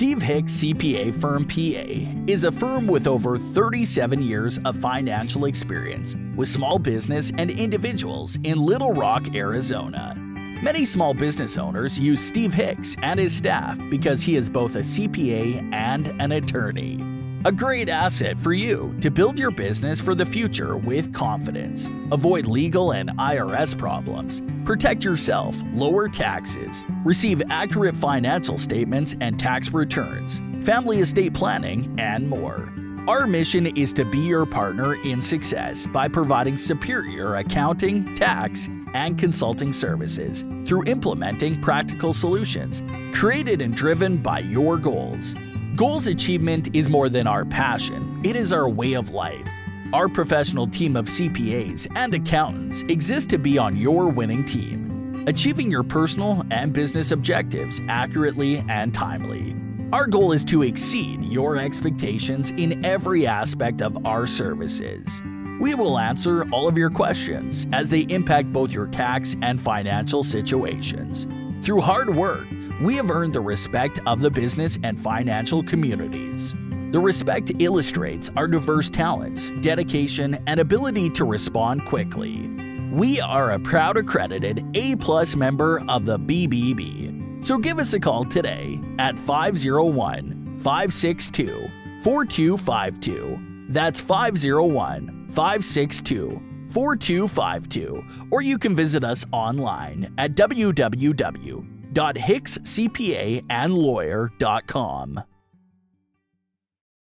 Steve Hix CPA Firm PA is a firm with over 37 years of financial experience with small business and individuals in Little Rock, Arizona. Many small business owners use Steve Hix and his staff because he is both a CPA and an attorney. A great asset for you to build your business for the future with confidence. Avoid legal and IRS problems. Protect yourself, lower taxes, receive accurate financial statements and tax returns, family estate planning, and more. Our mission is to be your partner in success by providing superior accounting, tax, and consulting services through implementing practical solutions created and driven by your goals. Goals achievement is more than our passion, it is our way of life. Our professional team of CPAs and accountants exists to be on your winning team, achieving your personal and business objectives accurately and timely. Our goal is to exceed your expectations in every aspect of our services. We will answer all of your questions as they impact both your tax and financial situations. Through hard work, we have earned the respect of the business and financial communities. The respect illustrates our diverse talents, dedication, and ability to respond quickly. We are a proud accredited A-plus member of the BBB. So give us a call today at 501-562-4252. That's 501-562-4252. Or you can visit us online at www www.hixcpaandlawyer.com.